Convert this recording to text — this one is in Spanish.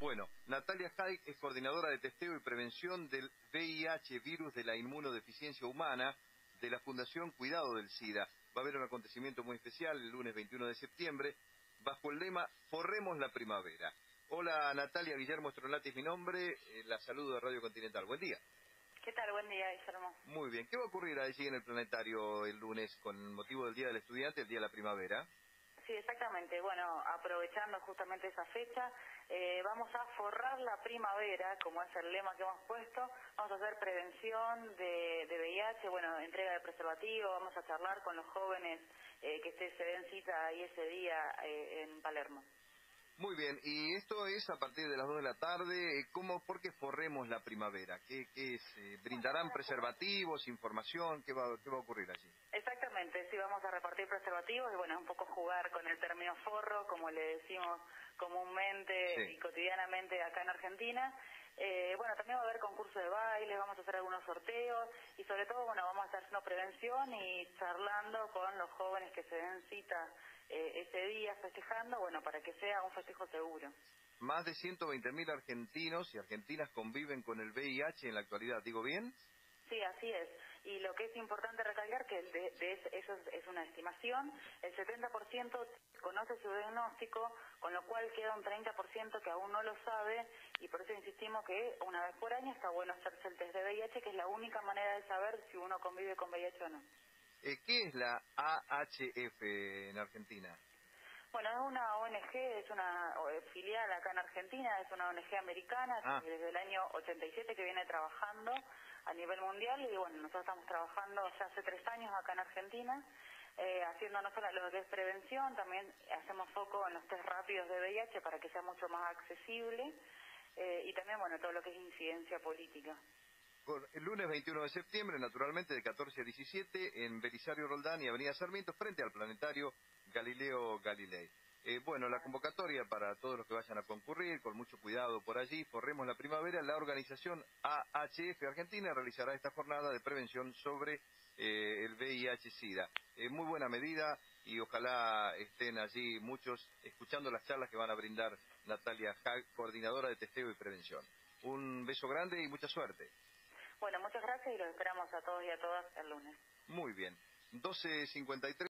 Bueno, Natalia Haig es coordinadora de testeo y prevención del VIH, virus de la inmunodeficiencia humana, de la Fundación Cuidado del SIDA. Va a haber un acontecimiento muy especial el lunes 21 de septiembre, bajo el lema Forremos la Primavera. Hola Natalia, Guillermo Stronati es mi nombre, eh, la saludo de Radio Continental. Buen día. ¿Qué tal? Buen día, Guillermo. Muy bien. ¿Qué va a ocurrir allí en el planetario el lunes con motivo del Día del Estudiante, el Día de la Primavera? Sí, exactamente. Bueno, aprovechando justamente esa fecha, eh, vamos a forrar la primavera, como es el lema que hemos puesto. Vamos a hacer prevención de, VIH, bueno, entrega de preservativo, vamos a charlar con los jóvenes eh, que se den cita ahí ese día eh, en Palermo. Muy bien, y esto es a partir de las 2 de la tarde. ¿Cómo, ¿Por qué forremos la primavera? ¿Qué, qué es? Eh, ¿Brindarán preservativos, información? ¿Qué va, ¿Qué va a ocurrir allí? Exactamente, sí, vamos a repartir preservativos y bueno, es un poco jugar con el término forro, como le decimos comúnmente y cotidianamente acá en Argentina. Eh, bueno, también va a haber concurso de baile, vamos a hacer algunos sorteos y sobre todo, bueno, vamos a estar haciendo prevención y charlando con los jóvenes que se den cita eh, ese día festejando, bueno, para que sea un festejo seguro. Más de 120.000 argentinos y argentinas conviven con el VIH en la actualidad, ¿digo bien? Sí, así es. Y lo que es importante recalcar que de, eso es, una estimación, el 70% conoce su diagnóstico, con lo cual queda un 30% que aún no lo sabe y por eso insistimos que una vez por año está bueno hacerse el test de VIH, que es la única manera de saber si uno convive con VIH o no. Eh, ¿Qué es la AHF en Argentina? Bueno, es una ONG, es una filial acá en Argentina, es una ONG americana ah. desde el año 87 que viene trabajando a nivel mundial y bueno, nosotros estamos trabajando ya hace tres años acá en Argentina, eh, haciendo no lo que es prevención, también hacemos foco en los test rápidos de VIH para que sea mucho más accesible eh, y también bueno, todo lo que es incidencia política el lunes 21 de septiembre, naturalmente, de 14 a 17, en Belisario Roldán y Avenida Sarmiento, frente al planetario Galileo Galilei. Eh, bueno, la convocatoria para todos los que vayan a concurrir, con mucho cuidado por allí, forremos la primavera, la organización AHF Argentina realizará esta jornada de prevención sobre eh, el VIH-Sida. Eh, muy buena medida y ojalá estén allí muchos escuchando las charlas que van a brindar Natalia Hag, coordinadora de testeo y prevención. Un beso grande y mucha suerte. Bueno, muchas gracias y los esperamos a todos y a todas el lunes. Muy bien. 12.53.